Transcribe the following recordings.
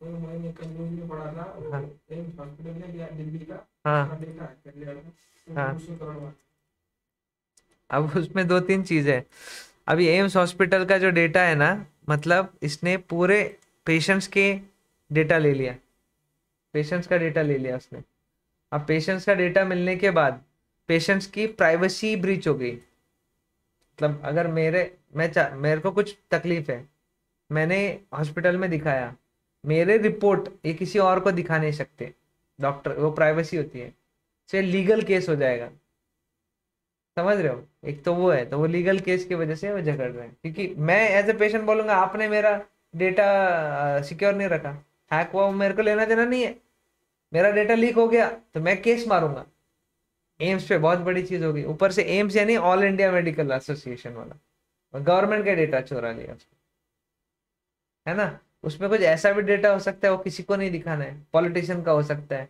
तो मैंने कल में पढ़ा था वो हाँ। हॉस्पिटल ने लिया दिल्ली का हाँ। था हाँ। अब उसमें दो तीन चीज़ है। अभी एम्स हॉस्पिटल का जो डेटा है ना मतलब इसने पूरे पेशेंट्स के डेटा ले लिया। पेशेंट्स का डेटा ले लिया उसने। अब पेशेंट्स का डेटा मिलने के बाद पेशेंट्स की प्राइवेसी ब्रीच हो गई। मतलब अगर मेरे मैं मेरे को कुछ तकलीफ़ है मैंने हॉस्पिटल में दिखाया। मेरे रिपोर्ट ये किसी और को दिखा नहीं सकते। डॉक्टर, वो प्राइवेसी होती है। से लीगल केस हो जाएगा। समझ रहे हो? एक तो वो है तो वो लीगल केस की के वजह से वो झगड़ रहे हैं। क्योंकि मैं एज ए पेशेंट बोलूँगा, आपने मेरा डेटा सिक्योर नहीं रखा। हैक हुआ मेरे को लेना देना नहीं है। मेरा डेटा लीक हो गया तो मैं केस मारूँगा। एम्स पे बहुत बड़ी चीज़ होगी। ऊपर से एम्स यानी ऑल इंडिया मेडिकल एसोसिएशन वाला। गवर्नमेंट का डेटा चोरा लिया है ना? उसमें कुछ ऐसा भी डेटा हो सकता है वो किसी को नहीं दिखाना है। पॉलिटिशियन का हो सकता है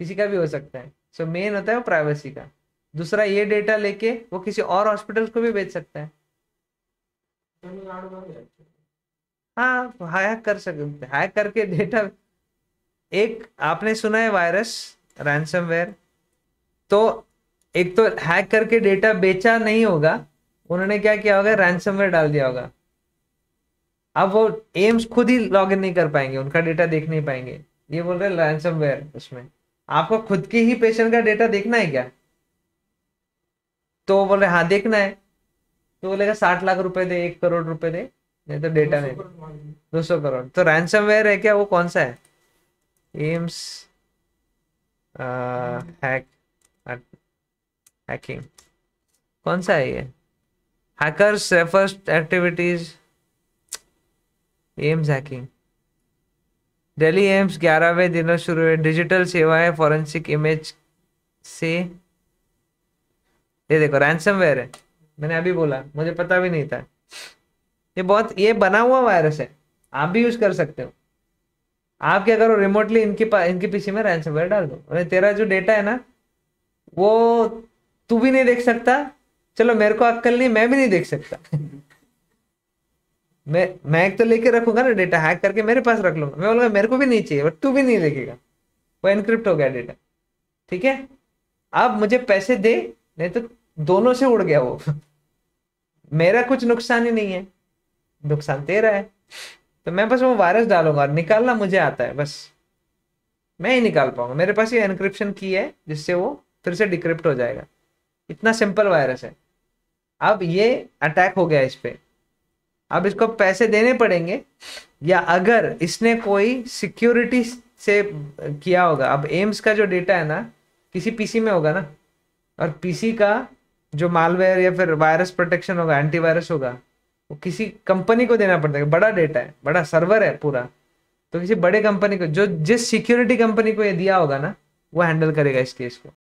किसी का भी हो सकता है। सो so, मेन होता है वो प्राइवेसी का। दूसरा ये डेटा लेके वो किसी और हॉस्पिटल को भी बेच सकता है। है हाँ हैक कर सकते हैक करके डेटा एक आपने सुना है वायरस रैंसमवेयर तो एक तो हैक करके डेटा बेचा नहीं होगा उन्होंने क्या किया होगा? रैंसमवेयर डाल दिया होगा। अब वो एम्स खुद ही लॉग इन नहीं कर पाएँगे उनका डेटा देख नहीं पाएँगे। ये बोल रहे रैंसमवेयर उसमें। आपको खुद के ही पेशेंट का डेटा देखना है क्या? तो बोल रहे हाँ देखना है। तो बोलेगा साठ लाख रुपए दे एक करोड़ रुपए दे नहीं तो डेटा नहीं दो। सौ करोड़ तो रैंसमवेयर है क्या? वो कौन सा है? एम्स हैक हैकिंग कौन सा है ये? Hackers activities AIIMS hacking. Delhi AIIMS ग्यारहवें दिनों शुरू हुए। डिजिटल सेवाएँ, फॉरेंसिक इमेज से ये देखो रैंसमवेयर है। मैंने अभी बोला, मुझे पता भी नहीं था। ये बहुत ये बना हुआ वायरस है। आप भी यूज़ कर सकते हो। आप क्या करो रिमोटली इनके पास इनके पीछे में रैंसमवेयर डाल दो। अरे, तेरा जो डेटा है ना, वो तू भी नहीं देख सकता। चलो, मेरे को अक्कल नहीं, मैं भी नहीं देख सकता। मैं मैं एक तो लेके रखूँगा ना डेटा हैक करके मेरे पास रख लूँगा। मैं बोलूँगा, मेरे को भी नहीं चाहिए बट तू भी नहीं देखेगा। वो एनक्रिप्ट हो गया डेटा ठीक है? अब मुझे पैसे दे, नहीं तो दोनों से उड़ गया वो। मेरा कुछ नुकसान ही नहीं है। नुकसान तेरा है। तो मैं बस वो वायरस डालूँगा और निकालना मुझे आता है, बस। मैं ही निकाल पाऊँगा। मेरे पास ये एनक्रिप्शन की है, जिससे वो फिर से डिक्रिप्ट हो जाएगा। इतना सिंपल वायरस है। अब ये अटैक हो गया इस पे। अब इसको पैसे देने पड़ेंगे, या अगर इसने कोई सिक्योरिटी से किया होगा, अब एम्स का जो डेटा है ना, किसी पीसी में होगा ना, और पीसी का जो मालवेयर या फिर वायरस प्रोटेक्शन होगा एंटीवायरस होगा, वो किसी कंपनी को देना पड़ता है, बड़ा डेटा है, बड़ा सर्वर है पूरा। तो किसी बड़े कंपनी को, जो जिस सिक्योरिटी कंपनी को ये दिया होगा ना, वो हैंडल करेगा इस केस को।